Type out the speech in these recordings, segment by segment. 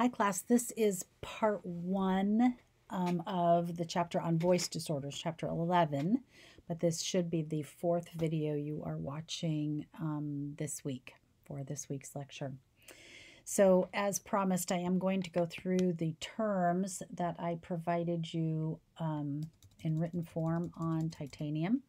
Hi, class. This is part one um, of the chapter on voice disorders, chapter 11, but this should be the fourth video you are watching um, this week for this week's lecture. So, as promised, I am going to go through the terms that I provided you um, in written form on titanium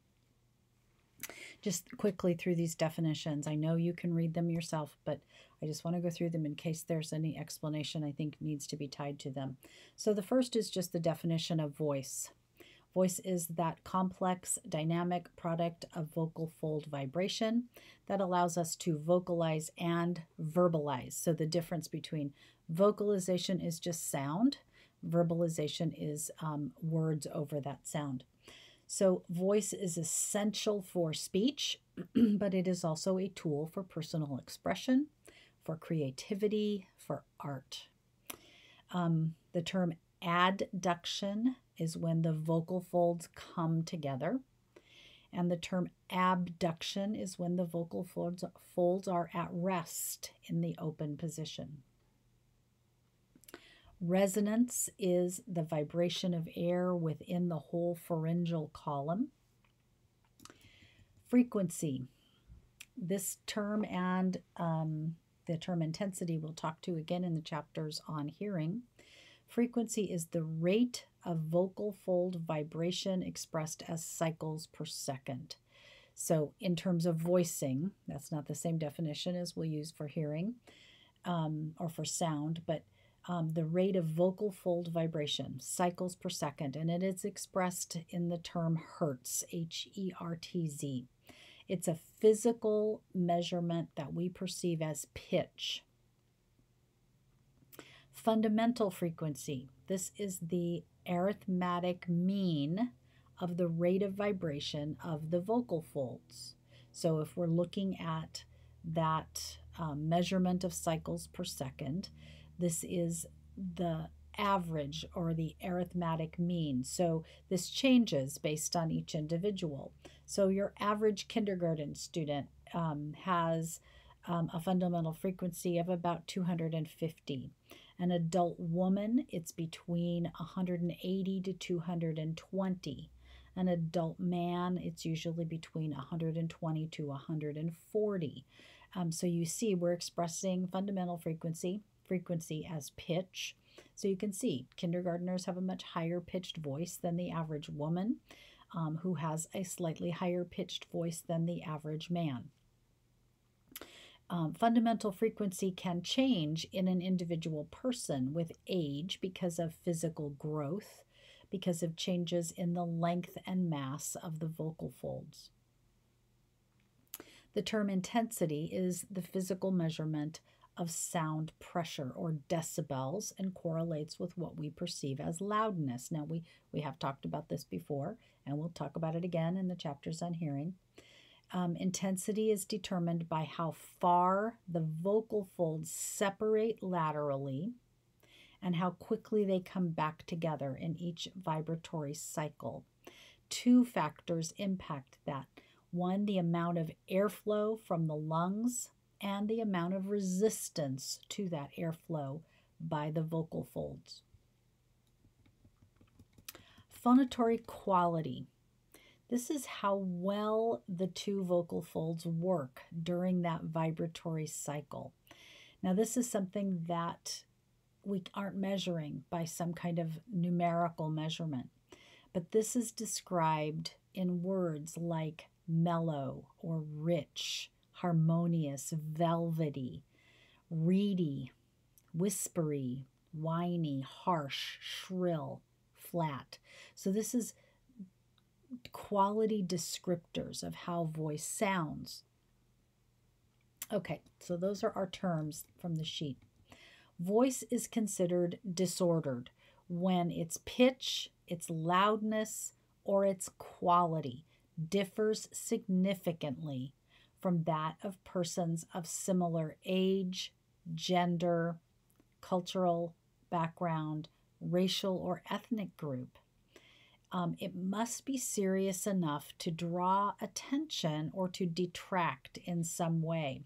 just quickly through these definitions. I know you can read them yourself, but I just want to go through them in case there's any explanation I think needs to be tied to them. So the first is just the definition of voice. Voice is that complex, dynamic product of vocal fold vibration that allows us to vocalize and verbalize. So the difference between vocalization is just sound, verbalization is um, words over that sound. So, voice is essential for speech, but it is also a tool for personal expression, for creativity, for art. Um, the term adduction is when the vocal folds come together. And the term abduction is when the vocal folds, folds are at rest in the open position. Resonance is the vibration of air within the whole pharyngeal column. Frequency. This term and um, the term intensity we'll talk to again in the chapters on hearing. Frequency is the rate of vocal fold vibration expressed as cycles per second. So, in terms of voicing, that's not the same definition as we'll use for hearing um, or for sound, but um, the rate of vocal fold vibration, cycles per second, and it is expressed in the term hertz, H E R T Z. It's a physical measurement that we perceive as pitch. Fundamental frequency. This is the arithmetic mean of the rate of vibration of the vocal folds. So if we're looking at that um, measurement of cycles per second, this is the average or the arithmetic mean. So this changes based on each individual. So your average kindergarten student um, has um, a fundamental frequency of about 250. An adult woman, it's between 180 to 220. An adult man, it's usually between 120 to 140. Um, so you see, we're expressing fundamental frequency frequency as pitch. So you can see kindergarteners have a much higher pitched voice than the average woman, um, who has a slightly higher pitched voice than the average man. Um, fundamental frequency can change in an individual person with age because of physical growth, because of changes in the length and mass of the vocal folds. The term intensity is the physical measurement of sound pressure or decibels and correlates with what we perceive as loudness. Now, we, we have talked about this before, and we'll talk about it again in the chapters on hearing. Um, intensity is determined by how far the vocal folds separate laterally and how quickly they come back together in each vibratory cycle. Two factors impact that. One, the amount of airflow from the lungs and the amount of resistance to that airflow by the vocal folds. Phonatory quality. This is how well the two vocal folds work during that vibratory cycle. Now, this is something that we aren't measuring by some kind of numerical measurement, but this is described in words like mellow or rich harmonious, velvety, reedy, whispery, whiny, harsh, shrill, flat. So this is quality descriptors of how voice sounds. Okay, so those are our terms from the sheet. Voice is considered disordered when its pitch, its loudness, or its quality differs significantly from that of persons of similar age, gender, cultural background, racial, or ethnic group. Um, it must be serious enough to draw attention or to detract in some way.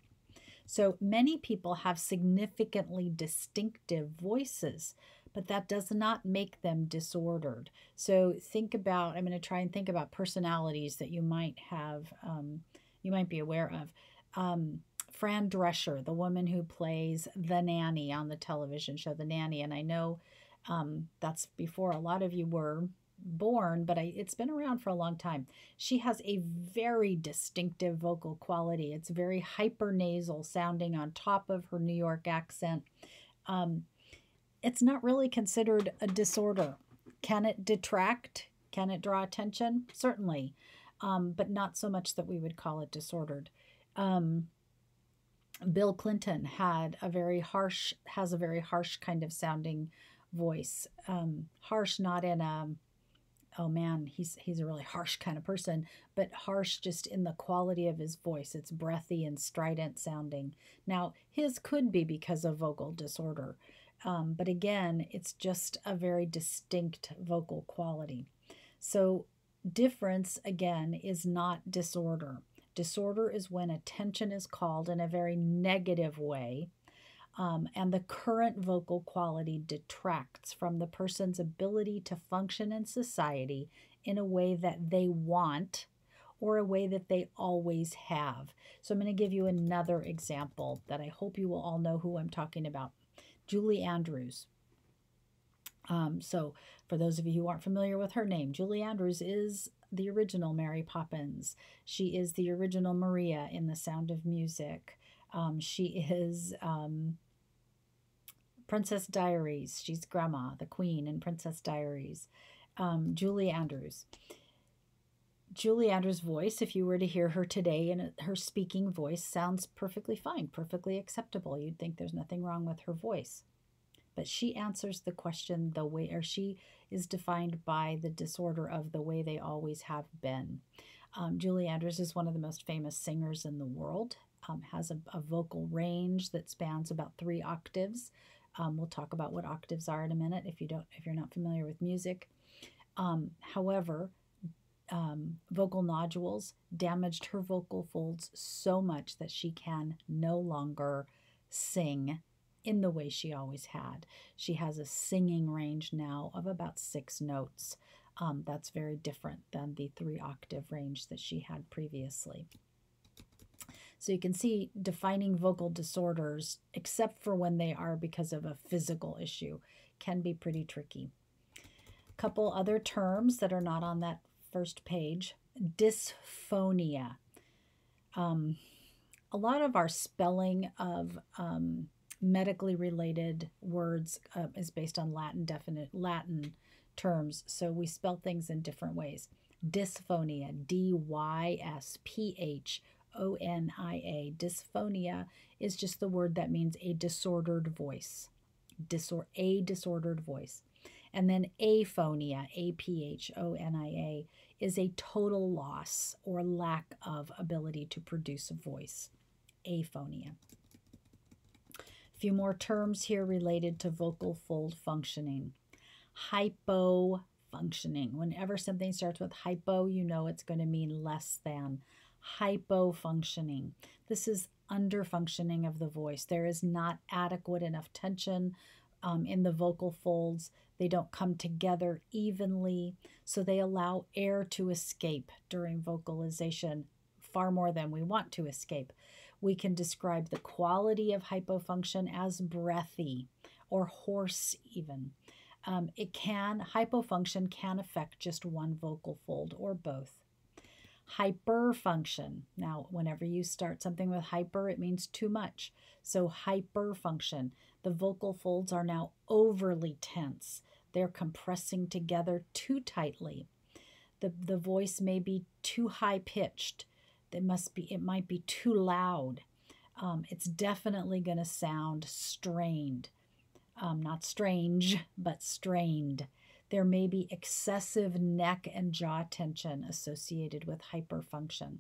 So many people have significantly distinctive voices, but that does not make them disordered. So think about, I'm going to try and think about personalities that you might have, um, you might be aware of. Um, Fran Drescher, the woman who plays the nanny on the television show The Nanny, and I know um, that's before a lot of you were born, but I, it's been around for a long time. She has a very distinctive vocal quality. It's very hyper nasal sounding on top of her New York accent. Um, it's not really considered a disorder. Can it detract? Can it draw attention? Certainly, um, but not so much that we would call it disordered. Um, Bill Clinton had a very harsh, has a very harsh kind of sounding voice. Um, harsh, not in a oh man, he's he's a really harsh kind of person, but harsh just in the quality of his voice. It's breathy and strident sounding. Now, his could be because of vocal disorder, um, but again, it's just a very distinct vocal quality. So, difference again is not disorder. Disorder is when attention is called in a very negative way um, and the current vocal quality detracts from the person's ability to function in society in a way that they want or a way that they always have. So I'm going to give you another example that I hope you will all know who I'm talking about Julie Andrews. Um, so, for those of you who aren't familiar with her name, Julie Andrews is the original Mary Poppins. She is the original Maria in The Sound of Music. Um, she is um, Princess Diaries. She's Grandma, the Queen in Princess Diaries. Um, Julie Andrews. Julie Andrews' voice, if you were to hear her today and her speaking voice, sounds perfectly fine, perfectly acceptable. You'd think there's nothing wrong with her voice. But she answers the question the way, or she is defined by the disorder of the way they always have been. Um, Julie Andrews is one of the most famous singers in the world um, has a, a, vocal range that spans about three octaves. Um, we'll talk about what octaves are in a minute if you don't if you're not familiar with music. Um, however, um, vocal nodules damaged her vocal folds so much that she can no longer sing in the way she always had. She has a singing range now of about six notes. Um, that's very different than the three octave range that she had previously. So you can see defining vocal disorders, except for when they are because of a physical issue, can be pretty tricky. A couple other terms that are not on that first page dysphonia. Um, a lot of our spelling of um, medically related words uh, is based on Latin definite Latin terms, so we spell things in different ways. Dysphonia, D Y S P H O N I A. Dysphonia is just the word that means a disordered voice. Disor- a disordered voice. And then aphonia, A P H O N I A, is a total loss or lack of ability to produce a voice. Aphonia. Few more terms here related to vocal fold functioning. Hypo functioning. Whenever something starts with hypo, you know it's going to mean less than Hypo functioning. This is under functioning of the voice. There is not adequate enough tension um, in the vocal folds. They don't come together evenly, so they allow air to escape during vocalization far more than we want to escape. We can describe the quality of hypofunction as breathy or hoarse, even. Um, it can, hypofunction can affect just one vocal fold or both. Hyperfunction. Now, whenever you start something with hyper, it means too much. So, hyperfunction. The vocal folds are now overly tense. They're compressing together too tightly. The, the voice may be too high pitched. It must be it might be too loud. Um, it's definitely going to sound strained. Um, not strange, but strained. There may be excessive neck and jaw tension associated with hyperfunction.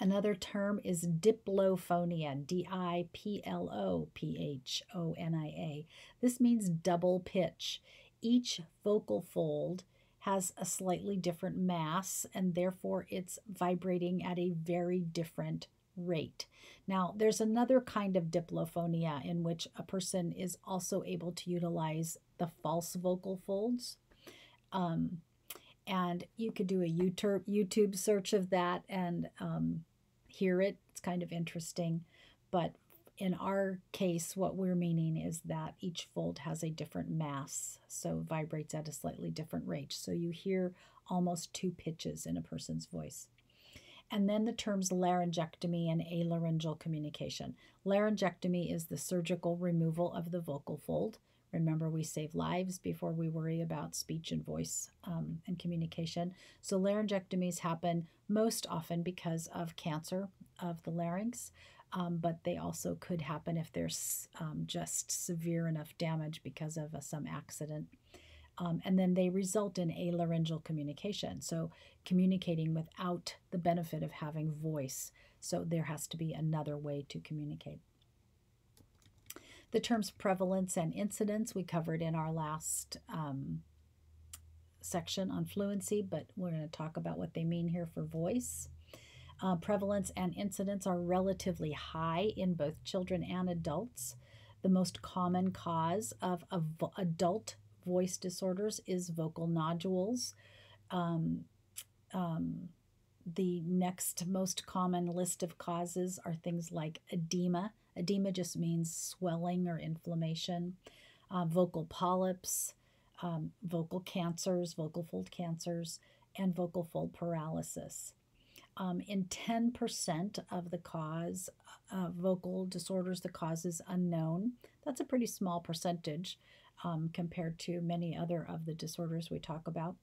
Another term is diplophonia, D I P L O P H O N I A. This means double pitch. Each vocal fold has a slightly different mass, and therefore it's vibrating at a very different rate. Now, there's another kind of diplophonia in which a person is also able to utilize the false vocal folds. Um, and you could do a YouTube YouTube search of that and um, hear it. It's kind of interesting, but in our case, what we're meaning is that each fold has a different mass, so vibrates at a slightly different rate. So you hear almost two pitches in a person's voice. And then the terms laryngectomy and alaryngeal communication. Laryngectomy is the surgical removal of the vocal fold. Remember, we save lives before we worry about speech and voice um, and communication. So, laryngectomies happen most often because of cancer of the larynx, um, but they also could happen if there's um, just severe enough damage because of some accident. Um, and then they result in alaryngeal communication. So, communicating without the benefit of having voice. So, there has to be another way to communicate. The terms prevalence and incidence we covered in our last um, section on fluency, but we're going to talk about what they mean here for voice. Uh, prevalence and incidence are relatively high in both children and adults. The most common cause of, adult voice disorders is vocal nodules. Um, um, the next most common list of causes are things like edema. Edema just means swelling or inflammation, uh, vocal polyps, um, vocal cancers, vocal fold cancers, and vocal fold paralysis. Um, in 10% of the cause, uh, vocal disorders, the cause is unknown. That's a pretty small percentage um, compared to many other of the disorders we talk about.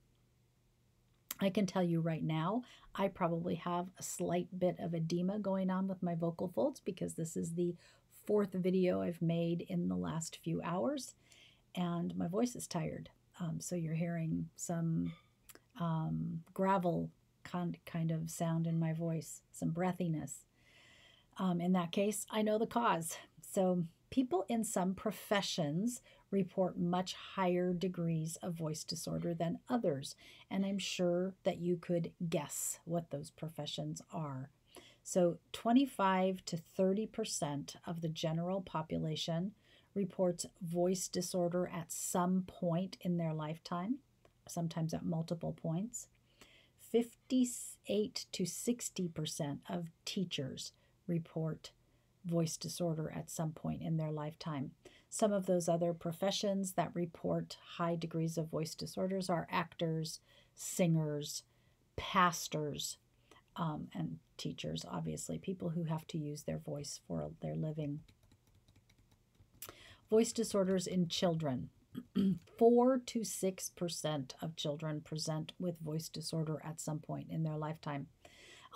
I can tell you right now, I probably have a slight bit of edema going on with my vocal folds because this is the fourth video I've made in the last few hours, and my voice is tired. Um, so you're hearing some um, gravel kind kind of sound in my voice, some breathiness. Um, in that case, I know the cause. So people in some professions report much higher degrees of voice disorder than others. And I'm sure that you could guess what those professions are. So 25 to 30% of the general population reports voice disorder at some point in their lifetime, sometimes at multiple points. 58 to 60% of teachers report voice disorder at some point in their lifetime. Some of those other professions that report high degrees of voice disorders are actors, singers, pastors, um, and teachers, obviously, people who have to use their voice for their living. Voice disorders in children. 4 to 6% of children present with voice disorder at some point in their lifetime.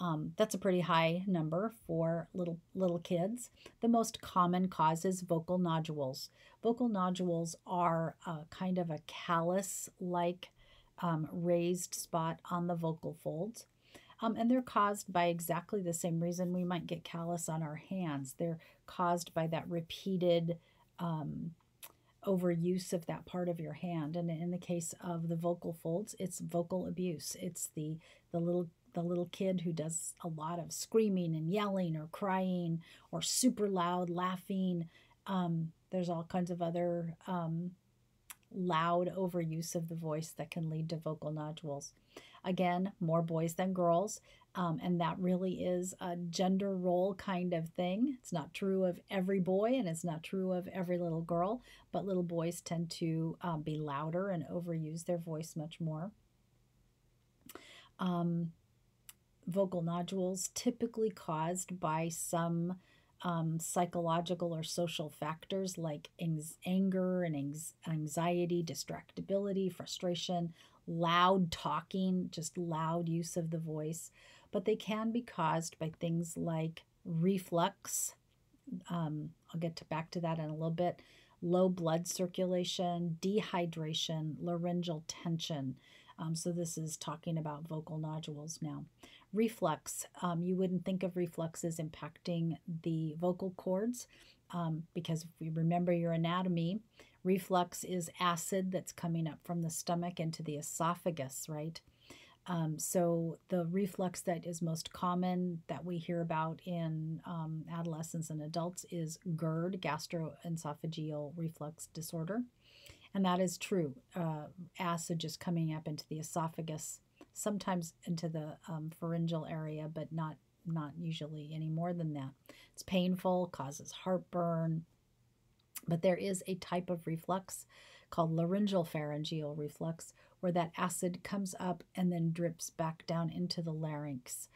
Um, that's a pretty high number for little little kids. The most common cause is vocal nodules. Vocal nodules are a kind of a callus-like um, raised spot on the vocal folds. Um, and they're caused by exactly the same reason we might get callus on our hands. They're caused by that repeated um, overuse of that part of your hand. And in the case of the vocal folds, it's vocal abuse. It's the the little the little kid who does a lot of screaming and yelling or crying or super loud laughing. Um, there's all kinds of other um, loud overuse of the voice that can lead to vocal nodules. Again, more boys than girls. Um, and that really is a gender role kind of thing. It's not true of every boy and it's not true of every little girl, but little boys tend to um, be louder and overuse their voice much more. Um, vocal nodules typically caused by some um, psychological or social factors like anger and anxiety, distractibility, frustration, loud talking, just loud use of the voice. But they can be caused by things like reflux. Um, I'll get to back to that in a little bit. Low blood circulation, dehydration, laryngeal tension. Um, so, this is talking about vocal nodules now. Reflux, um, you wouldn't think of reflux as impacting the vocal cords um, because if we remember your anatomy, reflux is acid that's coming up from the stomach into the esophagus, right? Um, so the reflux that is most common that we hear about in um, adolescents and adults is GERD, gastroesophageal reflux disorder. And that is true. Uh, acid just coming up into the esophagus, sometimes into the um, pharyngeal area, but not not usually any more than that. It's painful, causes heartburn, but there is a type of reflux called laryngeal pharyngeal reflux where that acid comes up and then drips back down into the larynx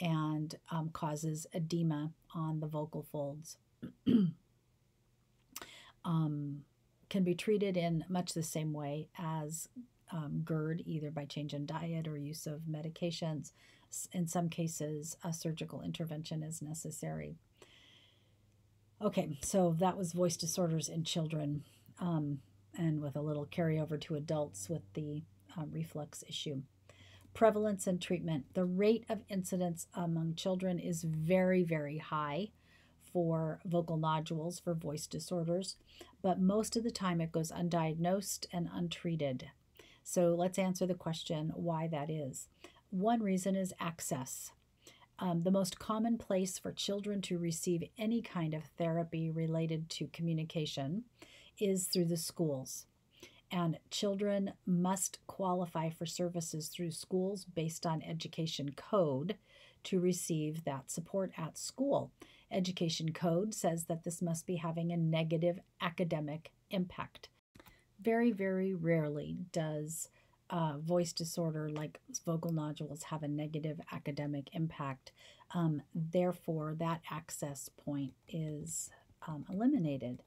and um, causes edema on the vocal folds. um, can be treated in much the same way as um, GERD, either by change in diet or use of medications. In some cases, a surgical intervention is necessary. Okay, so that was voice disorders in children, um, and with a little carryover to adults with the uh, reflux issue. Prevalence and treatment. The rate of incidence among children is very, very high for vocal nodules, for voice disorders, but most of the time it goes undiagnosed and untreated. So let's answer the question why that is. One reason is access. Um, the most common place for children to receive any kind of therapy related to communication is through the schools. And children must qualify for services through schools based on education code to receive that support at school. Education code says that this must be having a negative academic impact. Very, very rarely does voice disorder like vocal nodules have a negative academic impact. Um, therefore, that access point is um, eliminated.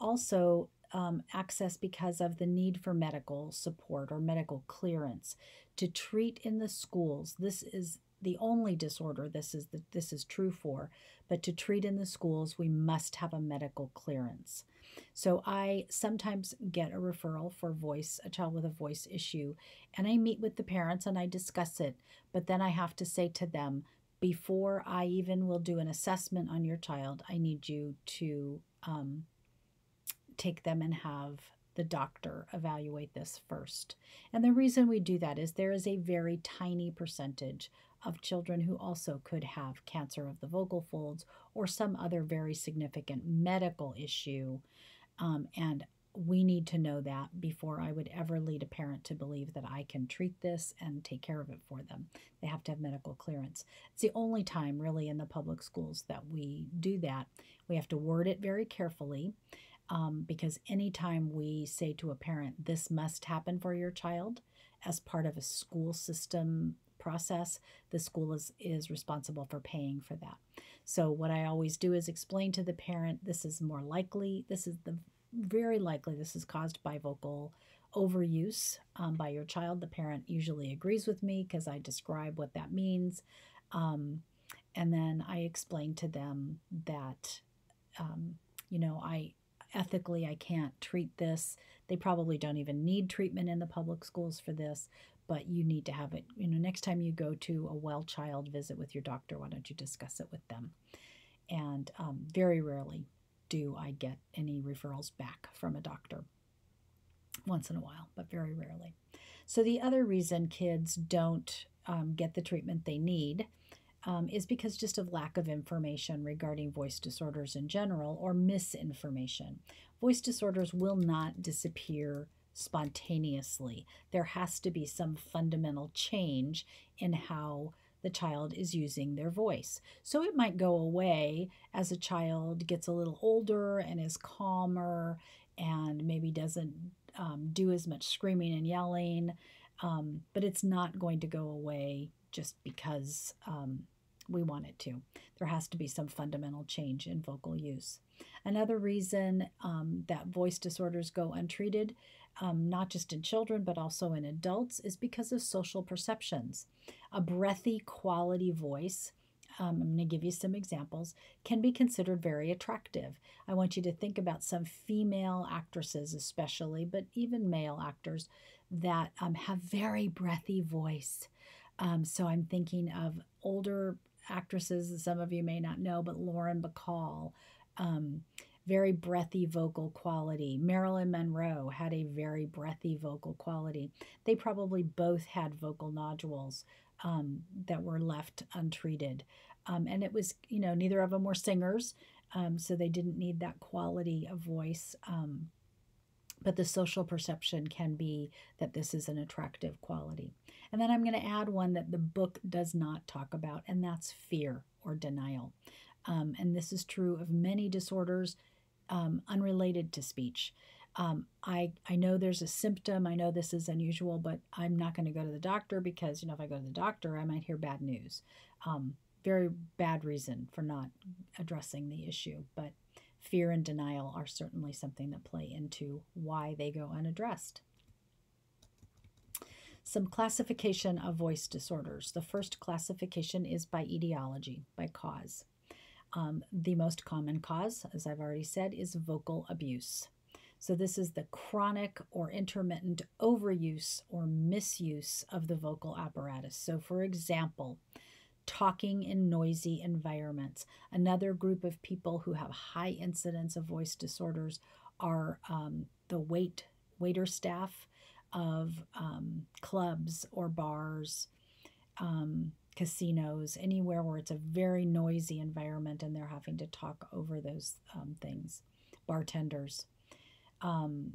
Also, um, access because of the need for medical support or medical clearance to treat in the schools. This is the only disorder this is the, this is true for, but to treat in the schools, we must have a medical clearance. So I sometimes get a referral for voice, a child with a voice issue, and I meet with the parents and I discuss it. But then I have to say to them, before I even will do an assessment on your child, I need you to um, take them and have the doctor evaluate this first. And the reason we do that is there is a very tiny percentage of children who also could have cancer of the vocal folds or some other very significant medical issue. Um, and we need to know that before I would ever lead a parent to believe that I can treat this and take care of it for them. They have to have medical clearance. It's the only time, really, in the public schools that we do that. We have to word it very carefully um, because anytime we say to a parent, this must happen for your child as part of a school system process, the school is, is responsible for paying for that. So, what I always do is explain to the parent this is more likely, this is the very likely this is caused by vocal overuse um, by your child. The parent usually agrees with me because I describe what that means. Um, and then I explain to them that, um, you know, I ethically I can't treat this. They probably don't even need treatment in the public schools for this, but you need to have it. You know, next time you go to a well child visit with your doctor, why don't you discuss it with them? And um, very rarely do I get any referrals back from a doctor. Once in a while, but very rarely. So, the other reason kids don't um, get the treatment they need um, is because just of lack of information regarding voice disorders in general or misinformation. Voice disorders will not disappear spontaneously. There has to be some fundamental change in how the child is using their voice. So it might go away as a child gets a little older and is calmer and maybe doesn't um, do as much screaming and yelling, um, but it's not going to go away just because um, we want it to. There has to be some fundamental change in vocal use. Another reason um, that voice disorders go untreated um, not just in children but also in adults, is because of social perceptions. A breathy quality voice, um, I'm going to give you some examples, can be considered very attractive. I want you to think about some female actresses, especially, but even male actors that um, have very breathy voice. Um, so I'm thinking of older actresses, some of you may not know, but Lauren Bacall. Um, very breathy vocal quality. Marilyn Monroe had a very breathy vocal quality. They probably both had vocal nodules um, that were left untreated. Um, and it was, you know, neither of them were singers, um, so they didn't need that quality of voice. But the social perception can be that this is an attractive quality. And then I'm going to add one that the book does not talk about, and that's fear or denial. Um, and this is true of many disorders um, unrelated to speech. Um, I, I know there's a symptom. I know this is unusual, but I'm not going to go to the doctor because, you know, if I go to the doctor, I might hear bad news. Um, very bad reason for not addressing the issue. But fear and denial are certainly something that play into why they go unaddressed. Some classification of voice disorders. The first classification is by etiology, by cause. Um, the most common cause, as I've already said, is vocal abuse. So, this is the chronic or intermittent overuse or misuse of the vocal apparatus. So, for example, talking in noisy environments. Another group of people who have high incidence of voice disorders are um, the wait waiter staff of um, clubs or bars, um, casinos, anywhere where it's a very noisy environment and they're having to talk over those um, things. Bartenders. Um,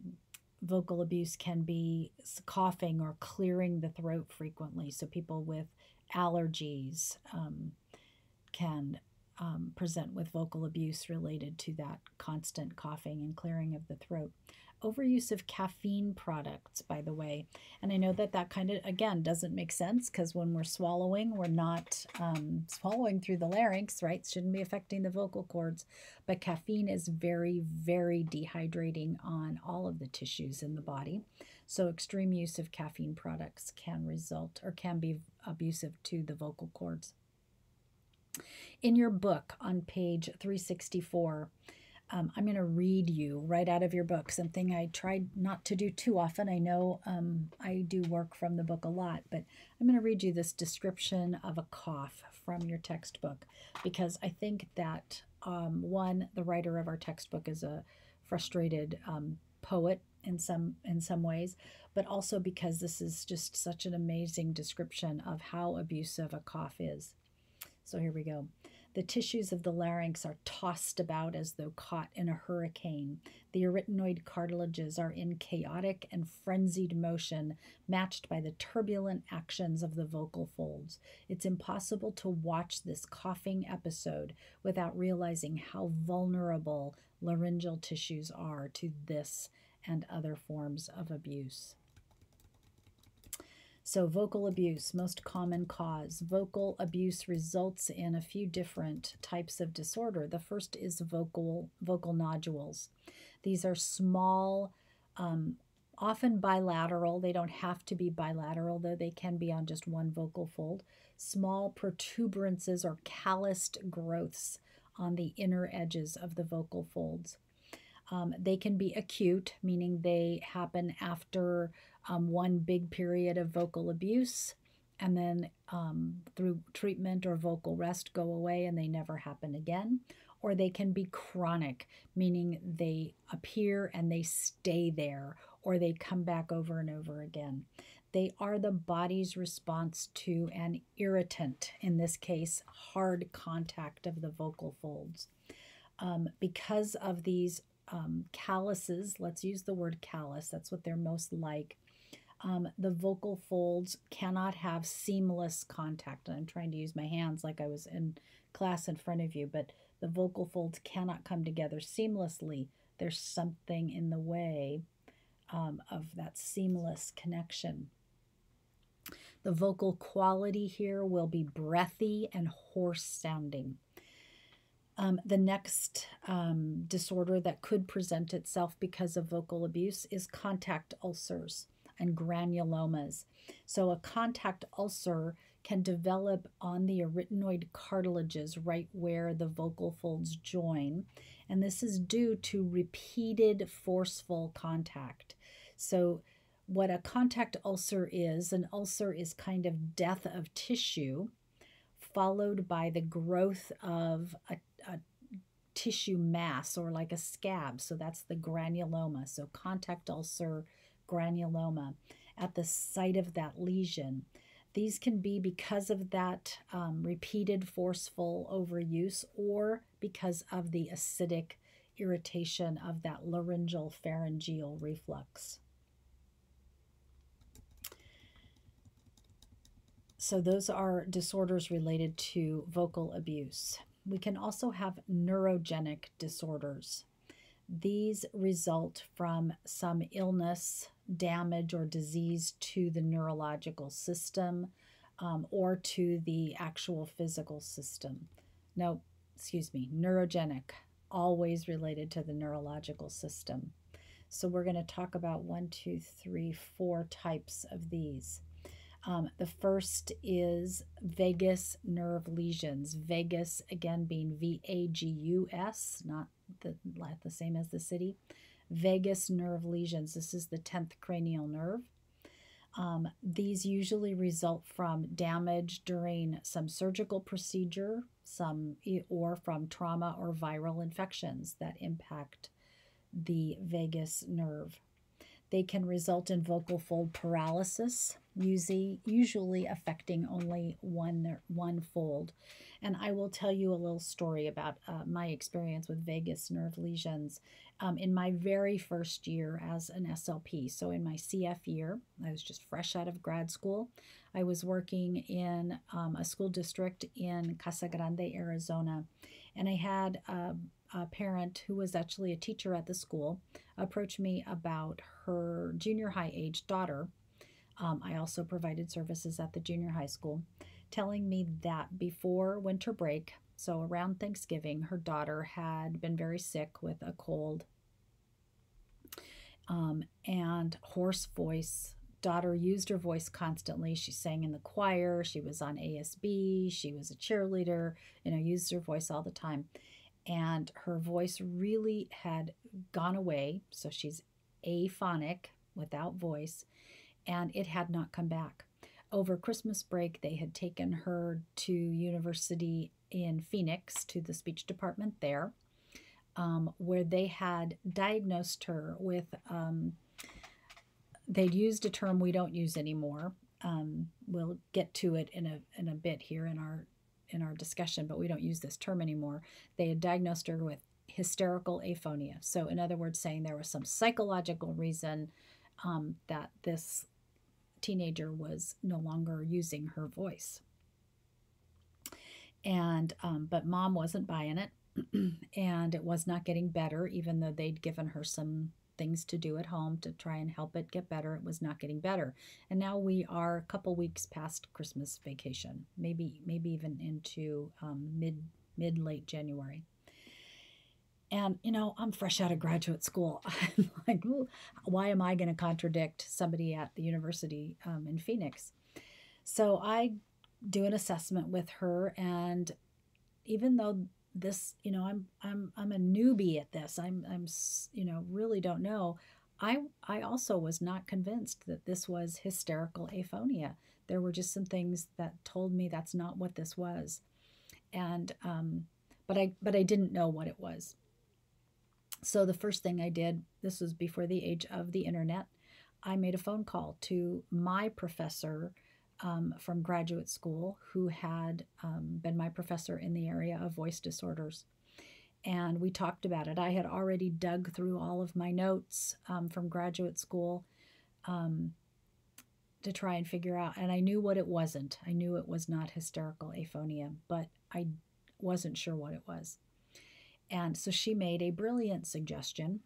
vocal abuse can be coughing or clearing the throat frequently. So people with allergies um, can um, present with vocal abuse related to that constant coughing and clearing of the throat. Overuse of caffeine products, by the way. And I know that that kind of, again, doesn't make sense because when we're swallowing, we're not um, swallowing through the larynx, right? Shouldn't be affecting the vocal cords. But caffeine is very, very dehydrating on all of the tissues in the body. So, extreme use of caffeine products can result or can be abusive to the vocal cords. In your book on page 364, um, I'm going to read you right out of your book, something I tried not to do too often. I know um, I do work from the book a lot, but I'm going to read you this description of a cough from your textbook because I think that um, one, the writer of our textbook is a frustrated um, poet in some in some ways but also because this is just such an amazing description of how abusive a cough is so here we go the tissues of the larynx are tossed about as though caught in a hurricane. The arytenoid cartilages are in chaotic and frenzied motion, matched by the turbulent actions of the vocal folds. It's impossible to watch this coughing episode without realizing how vulnerable laryngeal tissues are to this and other forms of abuse. So, vocal abuse, most common cause. Vocal abuse results in a few different types of disorder. The first is vocal vocal nodules. These are small, um, often bilateral. They don't have to be bilateral, though they can be on just one vocal fold. Small protuberances or calloused growths on the inner edges of the vocal folds. Um, they can be acute, meaning they happen after um, one big period of vocal abuse, and then um, through treatment or vocal rest go away and they never happen again. Or they can be chronic, meaning they appear and they stay there, or they come back over and over again. They are the body's response to an irritant, in this case, hard contact of the vocal folds. Um, because of these um, calluses, let's use the word callus, that's what they're most like. Um, the vocal folds cannot have seamless contact. And I'm trying to use my hands like I was in class in front of you, but the vocal folds cannot come together seamlessly. There's something in the way um, of that seamless connection. The vocal quality here will be breathy and hoarse sounding. Um, the next um, disorder that could present itself because of vocal abuse is contact ulcers and granulomas. So, a contact ulcer can develop on the arytenoid cartilages right where the vocal folds join, and this is due to repeated forceful contact. So, what a contact ulcer is an ulcer is kind of death of tissue followed by the growth of a tissue mass or like a scab. So that's the granuloma. So contact ulcer granuloma at the site of that lesion. These can be because of that um, repeated forceful overuse or because of the acidic irritation of that laryngeal pharyngeal reflux. So, those are disorders related to vocal abuse. We can also have neurogenic disorders. These result from some illness, damage, or disease to the neurological system um, or to the actual physical system. No, excuse me, neurogenic, always related to the neurological system. So we're going to talk about one, two, three, four types of these. Um, the first is vagus nerve lesions. Vagus, again, being V A G U S, not the, the same as the city. Vagus nerve lesions. This is the 10th cranial nerve. Um, these usually result from damage during some surgical procedure, some or from trauma or viral infections that impact the vagus nerve. They can result in vocal fold paralysis, usually, usually affecting only one, one fold. And I will tell you a little story about uh, my experience with vagus nerve lesions um, in my very first year as an SLP. So, in my CF year, I was just fresh out of grad school. I was working in um, a school district in Casa Grande, Arizona, and I had a, a parent who was actually a teacher at the school approach me about her junior high age daughter. Um, I also provided services at the junior high school, telling me that before winter break, so around Thanksgiving, her daughter had been very sick with a cold um, and hoarse voice. Daughter used her voice constantly. She sang in the choir. She was on ASB. She was a cheerleader. You know, used her voice all the time and her voice really had gone away. So she's aphonic without voice, and it had not come back. Over Christmas break, they had taken her to university in Phoenix to the speech department there, um, where they had diagnosed her with. Um, they'd used a term we don't use anymore. Um, we'll get to it in a in a bit here in our in our discussion, but we don't use this term anymore. They had diagnosed her with hysterical aphonia. So, in other words, saying there was some psychological reason um, that this teenager was no longer using her voice. And, um, but mom wasn't buying it, and it was not getting better, even though they'd given her some things to do at home to try and help it get better. It was not getting better. And now we are a couple weeks past Christmas vacation, maybe maybe even into um, mid mid late January. And you know, I'm fresh out of graduate school. I'm like, why am I going to contradict somebody at the university um, in Phoenix? So I do an assessment with her, and even though this you know i'm i'm i'm a newbie at this. I'm i'm you know really don't know. I i also was not convinced that this was hysterical aphonia. There were just some things that told me that's not what this was. And um but i but i didn't know what it was. So the first thing i did this was before the age of the internet i made a phone call to my professor um, from graduate school who had um, been my professor in the area of voice disorders. And we talked about it. I had already dug through all of my notes um, from graduate school um, to try and figure out, and I knew what it wasn't. I knew it was not hysterical aphonia, but I wasn't sure what it was. And so she made a brilliant suggestion.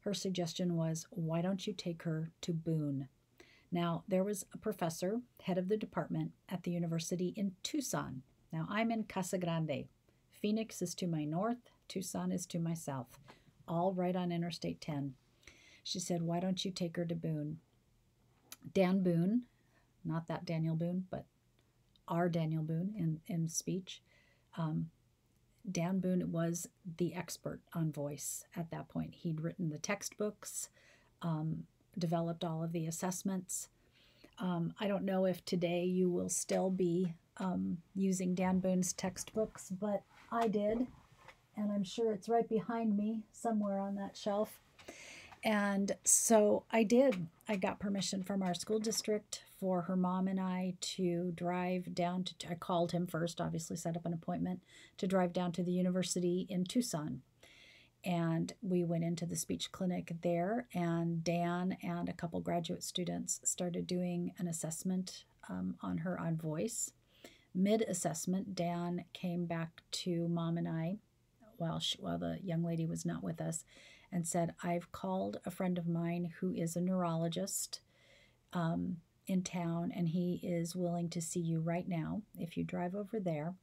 Her suggestion was, why don't you take her to Boone? Now, there was a professor, head of the department at the university in Tucson. Now, I'm in Casa Grande. Phoenix is to my north, Tucson is to my south, all right on Interstate 10. She said, Why don't you take her to Boone? Dan Boone, not that Daniel Boone, but our Daniel Boone in, in speech. Um, Dan Boone was the expert on voice at that point. He'd written the textbooks. Um, developed all of the assessments. Um, I don't know if today you will still be um, using Dan Boone's textbooks, but I did. and I'm sure it's right behind me somewhere on that shelf. And so I did. I got permission from our school district for her mom and I to drive down to, I called him first, obviously, set up an appointment to drive down to the university in Tucson. And we went into the speech clinic there, and Dan and a couple graduate students started doing an assessment um, on her on voice. Mid assessment, Dan came back to mom and I while, she, while the young lady was not with us and said, I've called a friend of mine who is a neurologist um, in town, and he is willing to see you right now if you drive over there.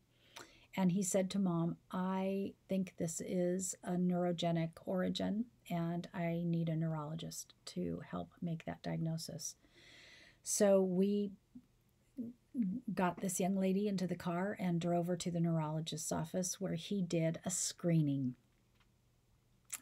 And he said to mom, I think this is a neurogenic origin, and I need a neurologist to help make that diagnosis. So we got this young lady into the car and drove her to the neurologist's office where he did a screening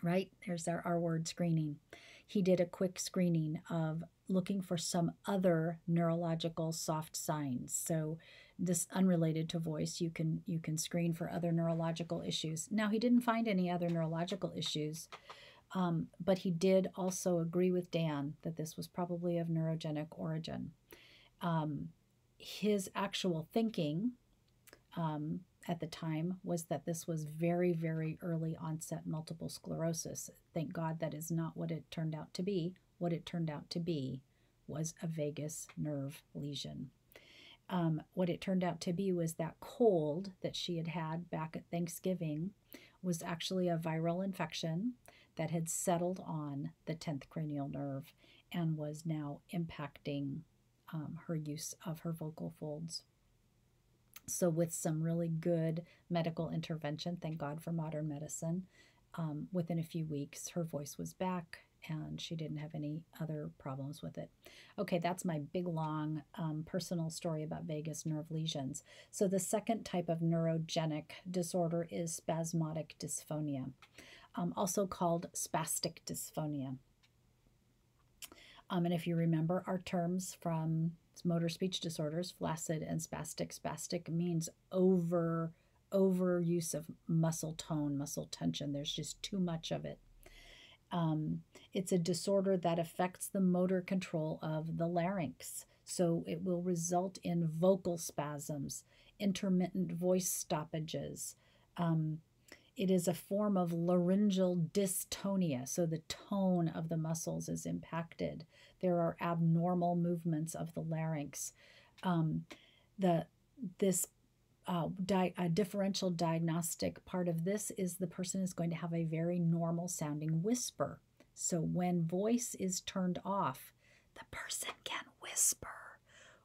right? There's our, our word screening. He did a quick screening of looking for some other neurological soft signs. So this unrelated to voice, you can you can screen for other neurological issues. Now he didn't find any other neurological issues, um, but he did also agree with Dan that this was probably of neurogenic origin. Um, his actual thinking um, at the time was that this was very, very early onset multiple sclerosis. Thank God that is not what it turned out to be. What it turned out to be was a vagus nerve lesion. Um, what it turned out to be was that cold that she had had back at Thanksgiving was actually a viral infection that had settled on the 10th cranial nerve and was now impacting um, her use of her vocal folds. So, with some really good medical intervention, thank God for modern medicine, um, within a few weeks, her voice was back and she didn't have any other problems with it. Okay, that's my big long um, personal story about vagus nerve lesions. So, the second type of neurogenic disorder is spasmodic dysphonia, um, also called spastic dysphonia. Um, and if you remember our terms from motor speech disorders, flaccid and spastic. Spastic means over overuse of muscle tone, muscle tension. There's just too much of it. Um, it's a disorder that affects the motor control of the larynx. So it will result in vocal spasms, intermittent voice stoppages, um, it is a form of laryngeal dystonia, so the tone of the muscles is impacted. There are abnormal movements of the larynx. Um, the this uh, di- a differential diagnostic part of this is the person is going to have a very normal sounding whisper. So when voice is turned off, the person can whisper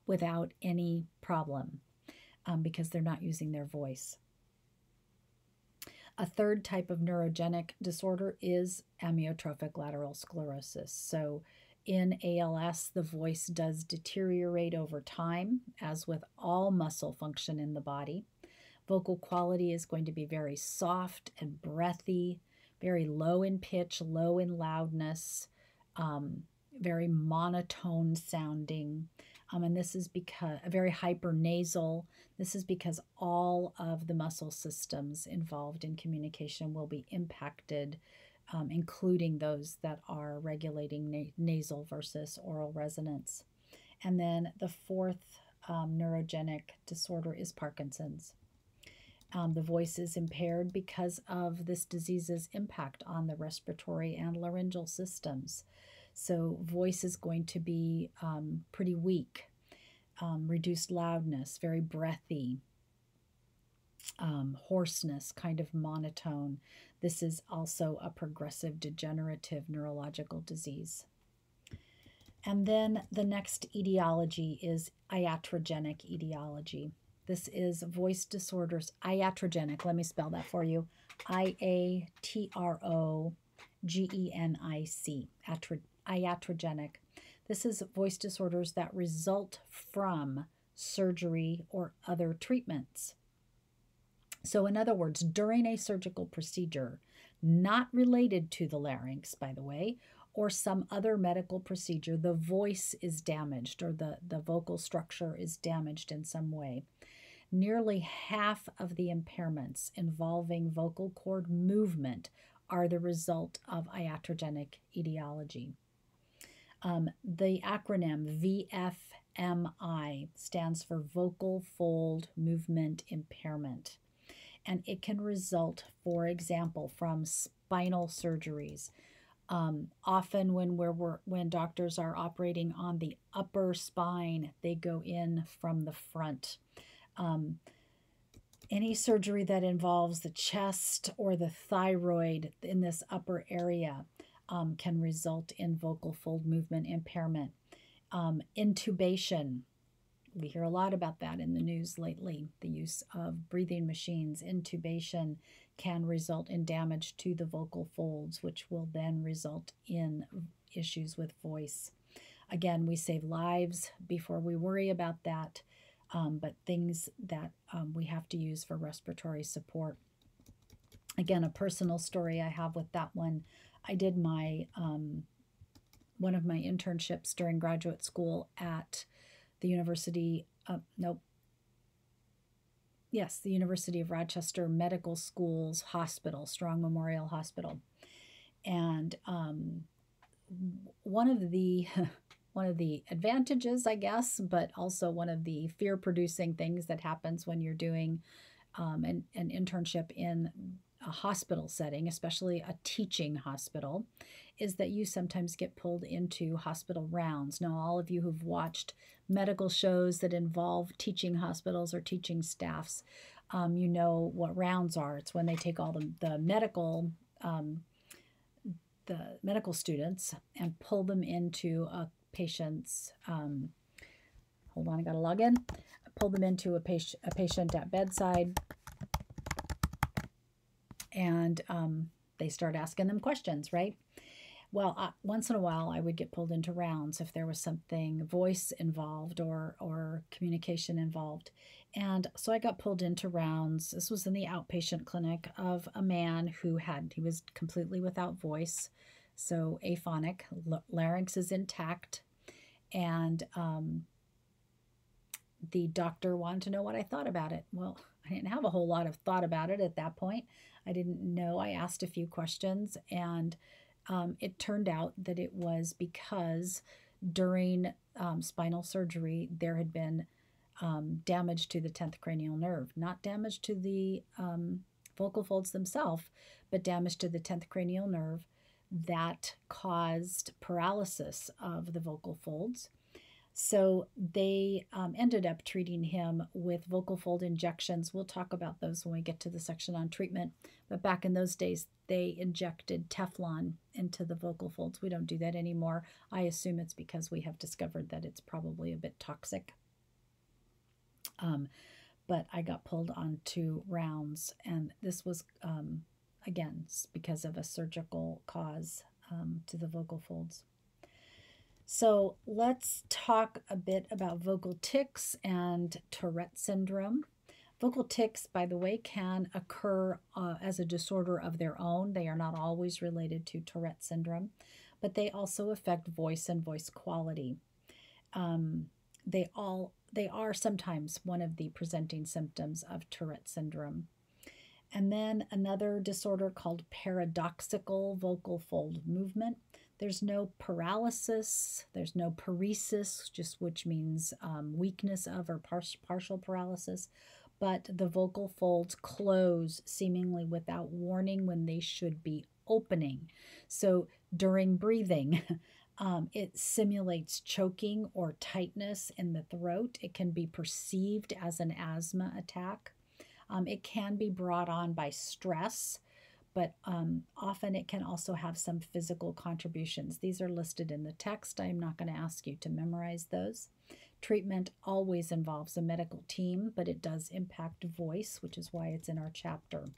without any problem um, because they're not using their voice. A third type of neurogenic disorder is amyotrophic lateral sclerosis. So, in ALS, the voice does deteriorate over time, as with all muscle function in the body. Vocal quality is going to be very soft and breathy, very low in pitch, low in loudness, um, very monotone sounding. Um, and this is because a very hypernasal. This is because all of the muscle systems involved in communication will be impacted, um, including those that are regulating na- nasal versus oral resonance. And then the fourth um, neurogenic disorder is Parkinson's. Um, the voice is impaired because of this disease's impact on the respiratory and laryngeal systems. So, voice is going to be um, pretty weak, um, reduced loudness, very breathy, um, hoarseness, kind of monotone. This is also a progressive degenerative neurological disease. And then the next etiology is iatrogenic etiology. This is voice disorders, iatrogenic. Let me spell that for you I A T R O G E N I C, iatrogenic. This is voice disorders that result from surgery or other treatments. So, in other words, during a surgical procedure, not related to the larynx, by the way, or some other medical procedure, the voice is damaged or the, the vocal structure is damaged in some way. Nearly half of the impairments involving vocal cord movement are the result of iatrogenic etiology. Um, the acronym VFMI stands for vocal fold movement impairment. And it can result, for example, from spinal surgeries. Um, often, when we're, we're when doctors are operating on the upper spine, they go in from the front. Um, any surgery that involves the chest or the thyroid in this upper area um, can result in vocal fold movement impairment. Um, intubation, we hear a lot about that in the news lately. The use of breathing machines, intubation can result in damage to the vocal folds, which will then result in issues with voice. Again, we save lives before we worry about that um, but things that um, we have to use for respiratory support. Again, a personal story I have with that one. I did my um, one of my internships during graduate school at the University. Uh, nope. Yes, the University of Rochester Medical Schools Hospital, Strong Memorial Hospital, and um, one of the one of the advantages, I guess, but also one of the fear producing things that happens when you're doing um, an, an internship in a hospital setting, especially a teaching hospital, is that you sometimes get pulled into hospital rounds. Now, all of you who've watched medical shows that involve teaching hospitals or teaching staffs, um, you know what rounds are. It's when they take all the, the medical um, the medical students and pull them into a patients. Um, hold on, I got to log in. pull them into a, patient, a patient at bedside, and um, they start asking them questions, right? Well, uh, once in a while, I would get pulled into rounds if there was something voice involved or or communication involved, and so I got pulled into rounds. This was in the outpatient clinic of a man who had he was completely without voice so aphonic, larynx is intact, and um, the doctor wanted to know what I thought about it. Well, I didn't have a whole lot of thought about it at that point. I didn't know. I asked a few questions, and um, it turned out that it was because during um, spinal surgery there had been um, damage to the 10th cranial nerve, not damage to the um, vocal folds themselves, but damage to the 10th cranial nerve that caused paralysis of the vocal folds. So they um, ended up treating him with vocal fold injections. We'll talk about those when we get to the section on treatment. But back in those days, they injected Teflon into the vocal folds. We don't do that anymore. I assume it's because we have discovered that it's probably a bit toxic. Um, but I got pulled on two rounds, and this was um, again, because of a surgical cause um, to the vocal folds. So let's talk a bit about vocal tics and Tourette syndrome. Vocal tics, by the way, can occur uh, as a disorder of their own. They are not always related to Tourette syndrome, but they also affect voice and voice quality. Um, they all they are sometimes one of the presenting symptoms of Tourette syndrome. And then another disorder called paradoxical vocal fold movement. There's no paralysis, there's no paresis, just which means um, weakness of or par- partial paralysis, but the vocal folds close seemingly without warning when they should be opening. So during breathing, um, it simulates choking or tightness in the throat. It can be perceived as an asthma attack. Um, it can be brought on by stress, but um, often it can also have some physical contributions. These are listed in the text. I'm not going to ask you to memorize those. Treatment always involves a medical team, but it does impact voice, which is why it's in our chapter.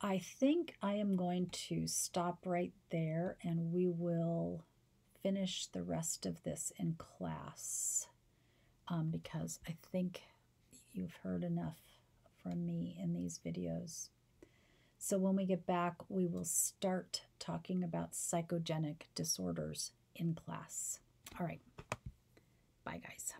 I think I am going to stop right there and we will finish the rest of this in class um, because I think you've heard enough from me in these videos. So when we get back, we will start talking about psychogenic disorders in class. All right. Bye, guys.